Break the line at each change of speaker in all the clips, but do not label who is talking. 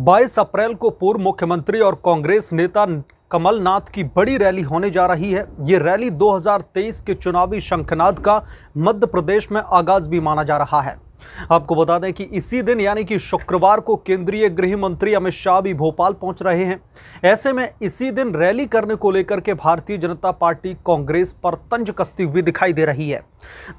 22 अप्रैल को पूर्व मुख्यमंत्री और कांग्रेस नेता कमलनाथ की बड़ी रैली होने जा रही है। ये रैली 2023 के चुनावी शंखनाद का मध्य प्रदेश में आगाज़ भी माना जा रहा है। आपको बता दें कि इसी दिन, यानी कि शुक्रवार को, केंद्रीय गृह मंत्री अमित शाह भी भोपाल पहुँच रहे हैं। ऐसे में इसी दिन रैली करने को लेकर के भारतीय जनता पार्टी कांग्रेस पर तंज कसती हुई दिखाई दे रही है।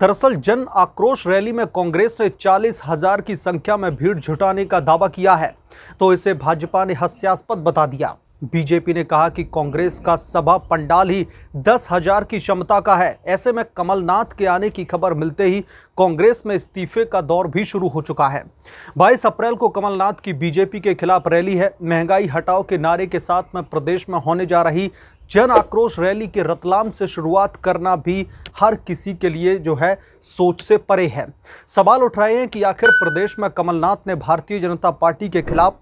दरअसल, जन आक्रोश रैली में कांग्रेस ने चालीस हज़ार की संख्या में भीड़ जुटाने का दावा किया है। तो इसे भाजपा ने हास्यास्पद बता दिया। बीजेपी ने कहा कि कांग्रेस का सभा पंडाल ही दस हज़ार की क्षमता का है। ऐसे में कमलनाथ के आने की खबर मिलते ही कांग्रेस में इस्तीफे का दौर भी शुरू हो चुका है। 22 अप्रैल को कमलनाथ की बीजेपी के खिलाफ रैली है। महँगाई हटाओ के नारे के साथ में प्रदेश में होने जा रही जन आक्रोश रैली के रतलाम से शुरुआत करना भी हर किसी के लिए जो है सोच से परे है। सवाल उठ रहे हैं कि आखिर प्रदेश में कमलनाथ ने भारतीय जनता पार्टी के खिलाफ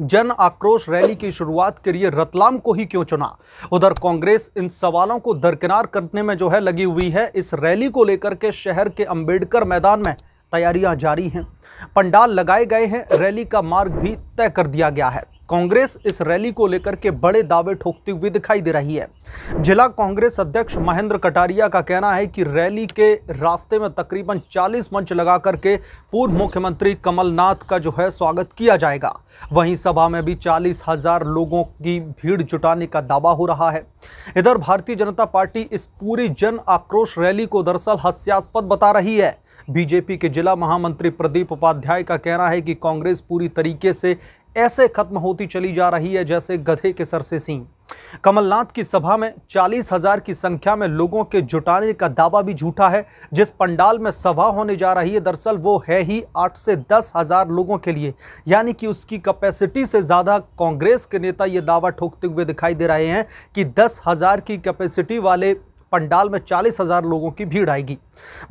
जन आक्रोश रैली की शुरुआत के लिए रतलाम को ही क्यों चुना? उधर कांग्रेस इन सवालों को दरकिनार करने में जो है लगी हुई है, इस रैली को लेकर के शहर के अंबेडकर मैदान में तैयारियाँ जारी हैं। पंडाल लगाए गए हैं, रैली का मार्ग भी तय कर दिया गया है। कांग्रेस इस रैली को लेकर के बड़े दावे ठोकती हुई दिखाई दे रही है। जिला कांग्रेस अध्यक्ष महेंद्र कटारिया का कहना है कि रैली के रास्ते में तकरीबन 40 मंच लगा करके पूर्व मुख्यमंत्री कमलनाथ का जो है स्वागत किया जाएगा। वहीं सभा में भी चालीस हज़ार लोगों की भीड़ जुटाने का दावा हो रहा है। इधर भारतीय जनता पार्टी इस पूरी जन आक्रोश रैली को दरअसल हास्यास्पद बता रही है। बीजेपी के जिला महामंत्री प्रदीप उपाध्याय का कहना है कि कांग्रेस पूरी तरीके से ऐसे खत्म होती चली जा रही है जैसे गधे के सर से सींग। कमलनाथ की सभा में चालीस हज़ार की संख्या में लोगों के जुटाने का दावा भी झूठा है। जिस पंडाल में सभा होने जा रही है, दरअसल वो है ही आठ से दस हज़ार लोगों के लिए। यानी कि उसकी कैपेसिटी से ज़्यादा कांग्रेस के नेता ये दावा ठोकते हुए दिखाई दे रहे हैं कि दस हज़ार की कैपेसिटी वाले पंडाल में चालीस हज़ार लोगों की भीड़ आएगी।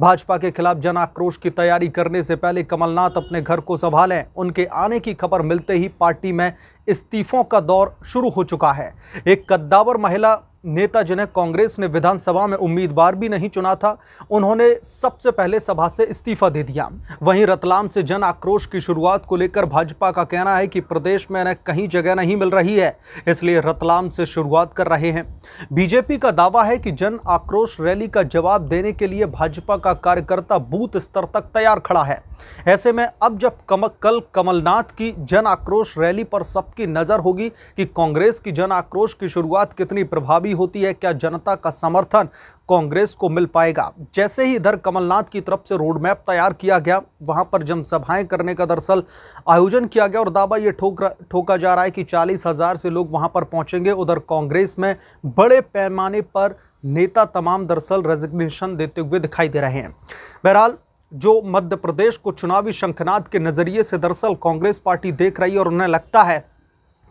भाजपा के खिलाफ जन आक्रोश की तैयारी करने से पहले कमलनाथ अपने घर को संभालें। उनके आने की खबर मिलते ही पार्टी में इस्तीफों का दौर शुरू हो चुका है। एक कद्दावर महिला नेता जिन्हें कांग्रेस ने विधानसभा में उम्मीदवार भी नहीं चुना था उन्होंने सबसे पहले सभा से इस्तीफा दे दिया। वहीं रतलाम से जन आक्रोश की शुरुआत को लेकर भाजपा का कहना है कि प्रदेश में इन्हें कहीं जगह नहीं मिल रही है इसलिए रतलाम से शुरुआत कर रहे हैं। बीजेपी का दावा है कि जन आक्रोश रैली का जवाब देने के लिए भाजपा का कार्यकर्ता बूथ स्तर तक तैयार खड़ा है। ऐसे में अब जब कम, कल कमलनाथ की जन आक्रोश रैली पर सबकी नज़र होगी कि कांग्रेस की जन आक्रोश की शुरुआत कितनी प्रभावी होती है, क्या जनता का समर्थन कांग्रेस को मिल पाएगा? जैसे ही इधर कमलनाथ की तरफ़ से रोड मैप तैयार किया गया, वहाँ पर जनसभाएँ करने का दरअसल आयोजन किया गया और दावा ये ठोक ठोका जा रहा है कि चालीस हज़ार से लोग वहाँ पर पहुँचेंगे। उधर कांग्रेस में बड़े पैमाने पर नेता तमाम दरअसल रेजिग्नेशन देते हुए दिखाई दे रहे हैं। बहरहाल, जो मध्य प्रदेश को चुनावी शंखनाद के नज़रिए से दरअसल कांग्रेस पार्टी देख रही है और उन्हें लगता है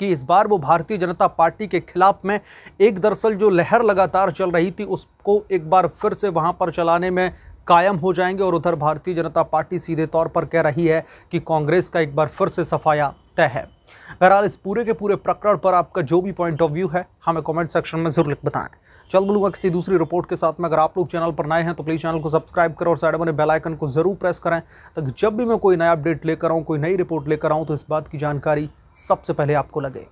कि इस बार वो भारतीय जनता पार्टी के खिलाफ में एक दरअसल जो लहर लगातार चल रही थी, उसको एक बार फिर से वहाँ पर चलाने में कायम हो जाएँगे और उधर भारतीय जनता पार्टी सीधे तौर पर कह रही है कि कांग्रेस का एक बार फिर से सफाया तय है। बहरहाल, इस पूरे के पूरे प्रकरण पर आपका जो भी पॉइंट ऑफ़ व्यू है, हमें कमेंट सेक्शन में ज़रूर बताएँ। चल बोलूँगा किसी दूसरी रिपोर्ट के साथ में। अगर आप लोग चैनल पर नए हैं तो प्लीज़ चैनल को सब्सक्राइब करें और साइड बने बेलाइकन को ज़रूर प्रेस करें, ताकि जब भी मैं कोई नया अपडेट लेकर आऊँ, कोई नई रिपोर्ट लेकर आऊँ तो इस बात की जानकारी सबसे पहले आपको लगे।